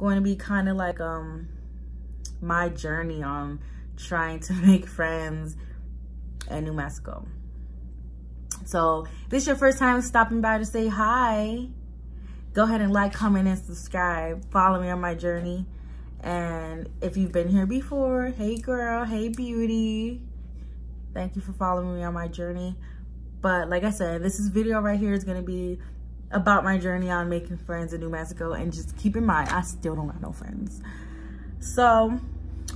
going to be kind of like um my journey on trying to make friends in New Mexico. So if this is your first time stopping by to say hi, go ahead and like, comment, and subscribe. Follow me on my journey. And if you've been here before, hey girl, hey beauty. Thank you for following me on my journey. But like I said, this is video right here is gonna be about my journey on making friends in New Mexico. And just keep in mind, I still don't have no friends. So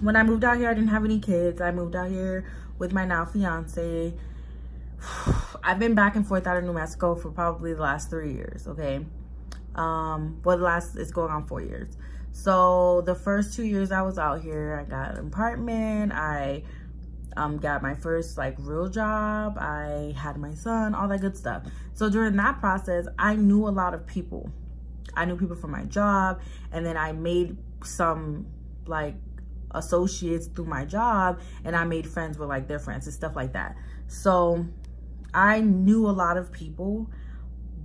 when I moved out here, I didn't have any kids. I moved out here with my now fiance. I've been back and forth out of New Mexico for probably the last three years, okay? Um, the last, it's going on four years. So the first two years I was out here, I got an apartment, I um, got my first like real job, I had my son, all that good stuff. So during that process, I knew a lot of people. I knew people from my job, and then I made some like associates through my job, and I made friends with like their friends and stuff like that. So I knew a lot of people,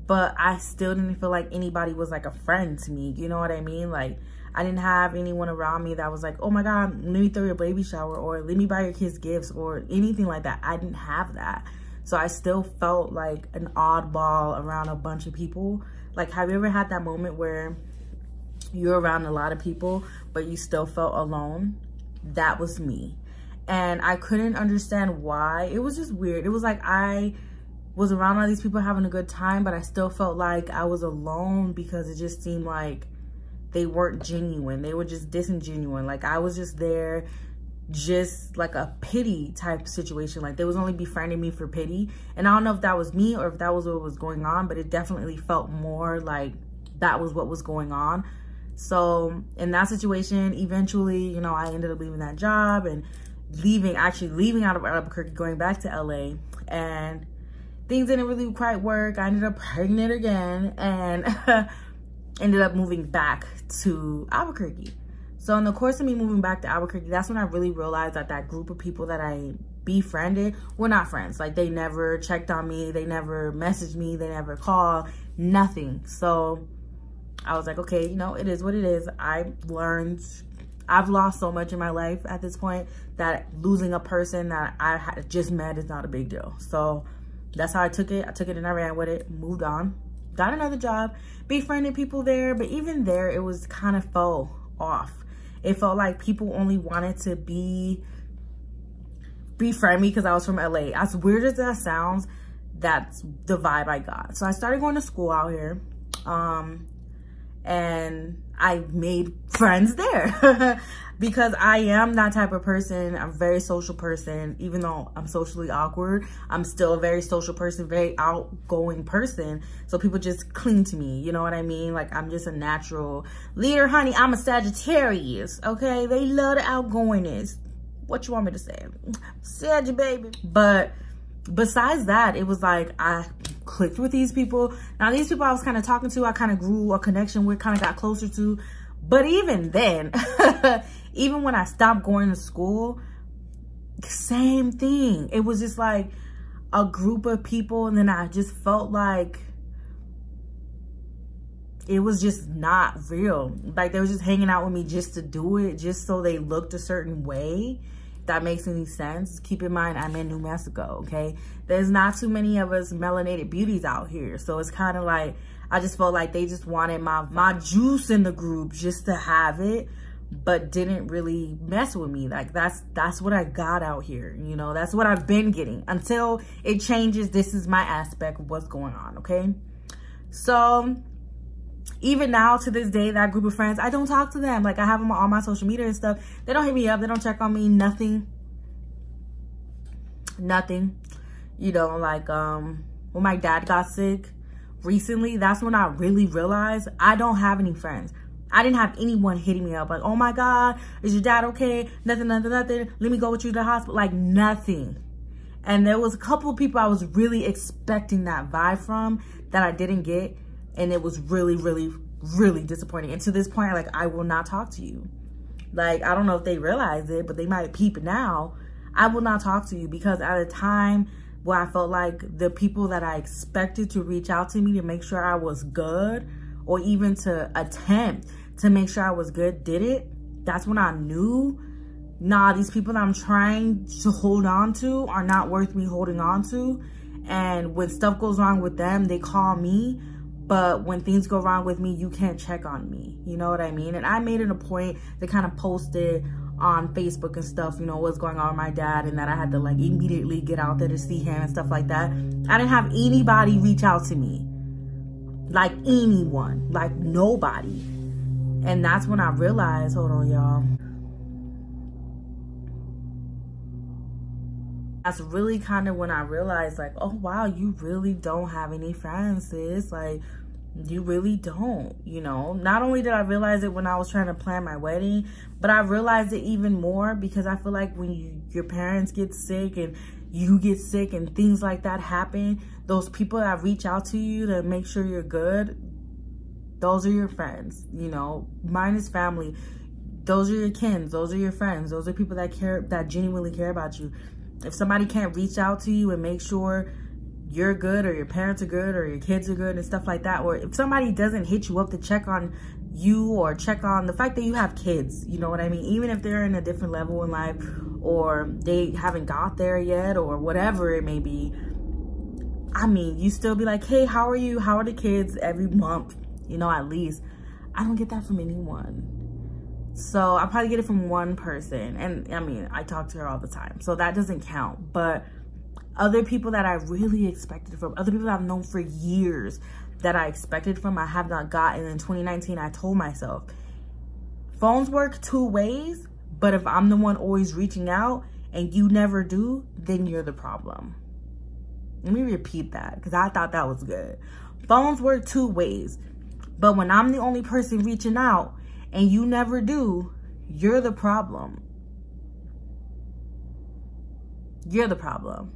but I still didn't feel like anybody was like a friend to me. You know what I mean? Like I didn't have anyone around me that was like, oh my God, let me throw your baby shower or let me buy your kids gifts or anything like that. I didn't have that. So I still felt like an oddball around a bunch of people. Like, have you ever had that moment where you're around a lot of people, but you still felt alone? That was me. And I couldn't understand why. It was just weird. It was like I was around all these people having a good time, but I still felt like I was alone because it just seemed like they weren't genuine. They were just disingenuine. Like I was just there just like a pity type situation. Like they was only befriending me for pity. And I don't know if that was me or if that was what was going on, but it definitely felt more like that was what was going on. So in that situation, eventually, you know, I ended up leaving that job and leaving, actually leaving out of Albuquerque, going back to LA. And things didn't really quite work. I ended up pregnant again and ended up moving back to Albuquerque. So in the course of me moving back to Albuquerque, that's when I really realized that that group of people that I befriended were not friends. Like they never checked on me. They never messaged me. They never called, nothing. So I was like, okay, you know, it is what it is. I learned, I've lost so much in my life at this point that losing a person that I had just met is not a big deal. So that's how I took it. I took it and I ran with it, moved on, got another job, befriended people there. But even there, it was kind of fell off. It felt like people only wanted to be, befriend me because I was from LA. As weird as that sounds, that's the vibe I got. So I started going to school out here. Um, and I made friends there because I am that type of person. I'm a very social person. Even though I'm socially awkward, I'm still a very social person, very outgoing person. So people just cling to me. You know what I mean? Like I'm just a natural leader, honey. I'm a Sagittarius, okay? They love the outgoingness. What you want me to say? Sag, baby. But besides that, it was like I clicked with these people. Now, these people I was kind of talking to, I kind of grew a connection with, kind of got closer to. But even then, even when I stopped going to school, same thing. It was just like a group of people and then I just felt like it was just not real. Like they were just hanging out with me just to do it, just so they looked a certain way that makes any sense. Keep in mind, I'm in New Mexico, okay? There's not too many of us melanated beauties out here. So it's kind of like, I just felt like they just wanted my, my juice in the group just to have it, but didn't really mess with me. Like that's, that's what I got out here. You know, that's what I've been getting until it changes. This is my aspect of what's going on, okay? So even now to this day, that group of friends, I don't talk to them. Like I have them on all my social media and stuff. They don't hit me up. They don't check on me. Nothing. Nothing. You know, like um when my dad got sick recently, that's when I really realized I don't have any friends. I didn't have anyone hitting me up like, oh my God, is your dad okay? Nothing, nothing, nothing. Let me go with you to the hospital. Like nothing. And there was a couple of people I was really expecting that vibe from that I didn't get and it was really, really, really disappointing. And to this point, like, I will not talk to you. Like, I don't know if they realize it, but they might peep now. I will not talk to you because at a time where I felt like the people that I expected to reach out to me to make sure I was good or even to attempt to make sure I was good did it, that's when I knew, nah, these people I'm trying to hold on to are not worth me holding on to. And when stuff goes wrong with them, they call me. But when things go wrong with me, you can't check on me. You know what I mean? And I made it a point to kind of post it on Facebook and stuff, you know, what's going on with my dad and that I had to like immediately get out there to see him and stuff like that. I didn't have anybody reach out to me. Like anyone. Like nobody. And that's when I realized, hold on, y'all. That's really kind of when I realized, like, oh, wow, you really don't have any friends, sis. Like, you really don't, you know. Not only did I realize it when I was trying to plan my wedding, but I realized it even more because I feel like when you your parents get sick and you get sick and things like that happen, those people that reach out to you to make sure you're good, those are your friends, you know. Mine is family. Those are your kins. Those are your friends. Those are people that care, that genuinely care about you. If somebody can't reach out to you and make sure you're good or your parents are good or your kids are good and stuff like that, or if somebody doesn't hit you up to check on you or check on the fact that you have kids, you know what I mean? Even if they're in a different level in life or they haven't got there yet or whatever it may be, I mean, you still be like, hey, how are you? How are the kids every month? you know, at least. I don't get that from anyone. So I probably get it from one person. And I mean, I talk to her all the time. So that doesn't count. But other people that I really expected from, other people I've known for years that I expected from, I have not gotten. In 2019, I told myself, phones work two ways. But if I'm the one always reaching out and you never do, then you're the problem. Let me repeat that because I thought that was good. Phones work two ways. But when I'm the only person reaching out and you never do, you're the problem. You're the problem.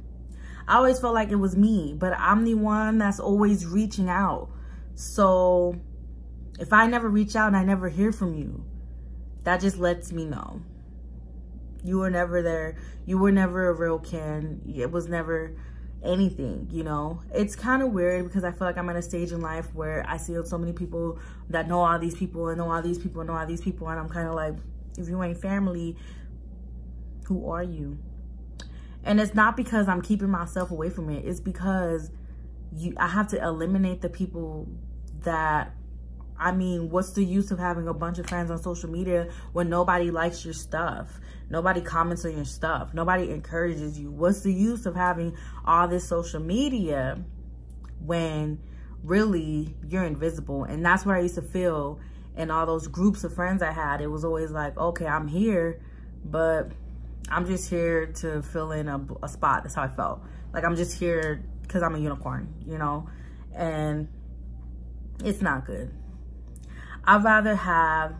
I always felt like it was me, but I'm the one that's always reaching out. So if I never reach out and I never hear from you, that just lets me know. You were never there. You were never a real Ken. It was never anything, you know? It's kind of weird because I feel like I'm at a stage in life where I see so many people that know all these people and know all these people and know all these people. And I'm kind of like, if you ain't family, who are you? And it's not because I'm keeping myself away from it. It's because you I have to eliminate the people that I mean, what's the use of having a bunch of friends on social media when nobody likes your stuff? Nobody comments on your stuff. Nobody encourages you. What's the use of having all this social media when really you're invisible? And that's what I used to feel in all those groups of friends I had. It was always like, okay, I'm here, but I'm just here to fill in a, a spot. That's how I felt. Like I'm just here because I'm a unicorn, you know? And it's not good. I'd rather have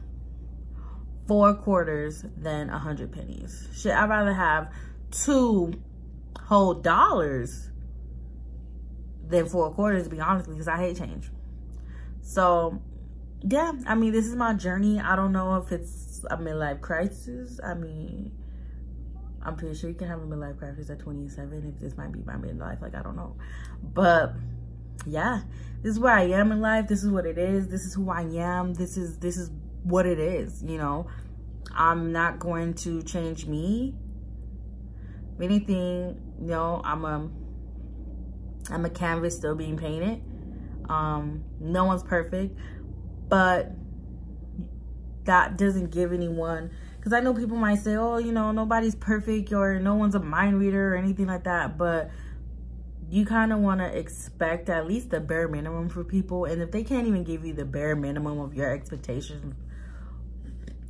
four quarters than a hundred pennies. Shit, I'd rather have two whole dollars than four quarters, to be honest, because I hate change. So, yeah, I mean, this is my journey. I don't know if it's a midlife crisis. I mean, I'm pretty sure you can have a midlife crisis at 27 if this might be my midlife. Like, I don't know. But, yeah, this is where I am in life. This is what it is. This is who I am. This is, this is what it is, you know. I'm not going to change me. Anything, you know, I'm a I'm a canvas still being painted. Um, no one's perfect, but that doesn't give anyone because I know people might say, oh, you know, nobody's perfect or no one's a mind reader or anything like that, but you kind of want to expect at least the bare minimum for people. And if they can't even give you the bare minimum of your expectations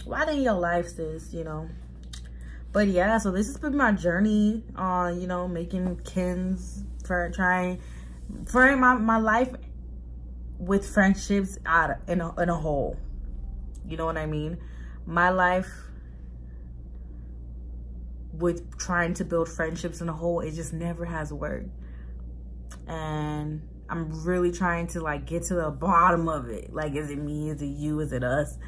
why in your life, sis, you know. But yeah, so this has been my journey on, you know, making kins for trying for my, my life with friendships out in a, in a whole. You know what I mean? My life with trying to build friendships in a whole, it just never has worked. And I'm really trying to like get to the bottom of it. Like, is it me? Is it you? Is it us?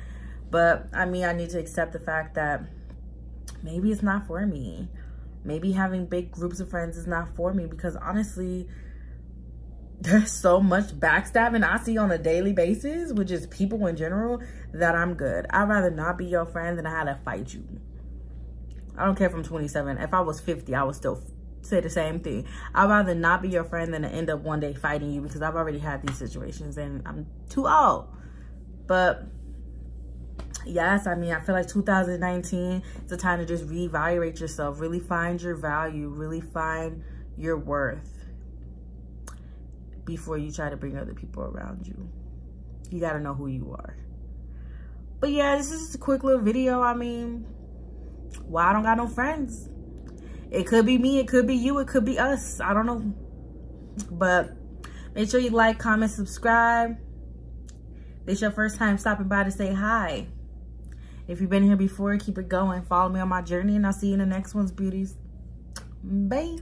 But I mean, I need to accept the fact that maybe it's not for me. Maybe having big groups of friends is not for me because honestly, there's so much backstabbing I see on a daily basis, which is people in general, that I'm good. I'd rather not be your friend than I had to fight you. I don't care if I'm 27. If I was 50, I would still say the same thing. I'd rather not be your friend than to end up one day fighting you because I've already had these situations and I'm too old. But yes, I mean, I feel like 2019 is a time to just reevaluate yourself, really find your value, really find your worth before you try to bring other people around you. You got to know who you are. But yeah, this is just a quick little video. I mean, why well, I don't got no friends. It could be me, it could be you, it could be us. I don't know. But make sure you like, comment, subscribe. This your first time stopping by to say hi. If you've been here before, keep it going. Follow me on my journey and I'll see you in the next one's beauties. Bye.